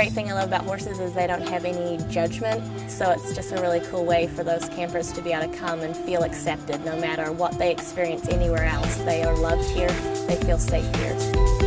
great thing I love about horses is they don't have any judgment, so it's just a really cool way for those campers to be able to come and feel accepted no matter what they experience anywhere else. They are loved here, they feel safe here.